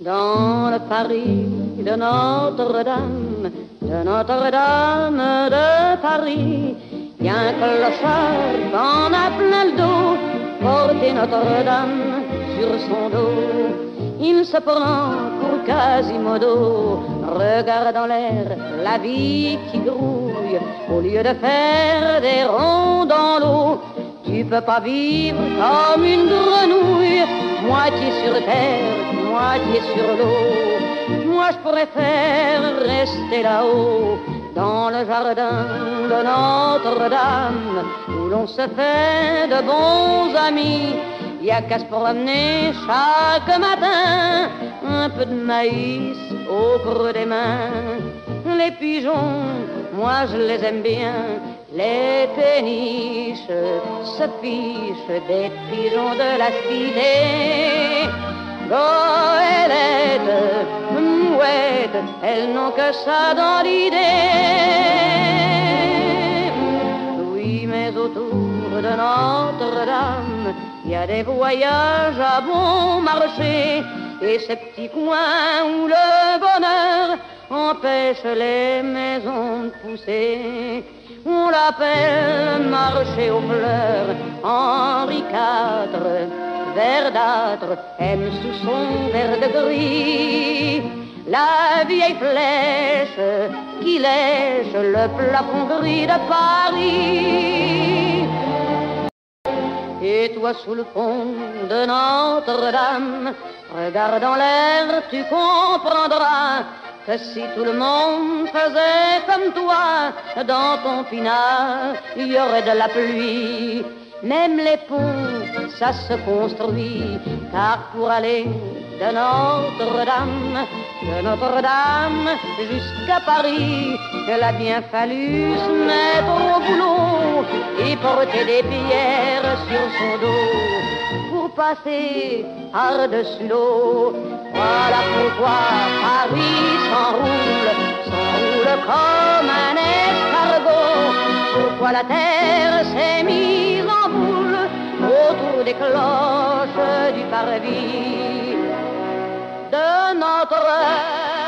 dans le Paris de Notre-Dame, de Notre-Dame de Paris. Y a un qu'on a plein le dos, porter Notre-Dame sur son dos. Il se prend pour Quasimodo, regarde dans l'air la vie qui grouille, au lieu de faire des ronds dans l'eau. Tu peux pas vivre comme une grenouille, moitié sur terre, moitié sur l'eau. Moi je pourrais faire rester là-haut, dans le jardin de Notre-Dame, où l'on se fait de bons amis. Y a qu'à se promener chaque matin, un peu de maïs au creux des mains. Les pigeons, moi je les aime bien, les péniches se fichent des pigeons de la cité. Goélettes, mouettes, elles n'ont que ça dans l'idée. Oui, mais autour de Notre-Dame, il y a des voyages à bon marché et ces petits coins où le bonheur empêche les maisons de pousser. On l'appelle marché aux fleurs, Henri IV, verdâtre, aime sous son verre de gris. La vieille flèche qui lèche le plafond gris de Paris. Toi sous le pont de Notre-Dame, regardant l'air, tu comprendras que si tout le monde faisait comme toi, dans ton pinard, il y aurait de la pluie. Même les ponts, ça se construit, car pour aller de Notre-Dame, de Notre-Dame jusqu'à Paris, il a bien fallu se mettre au boulot et porter des pierres sur son dos pour passer par-dessus l'eau. Voilà pourquoi Paris s'enroule, s'enroule comme un Pourquoi la terre s'est mise en boule autour des cloches du parvis de notre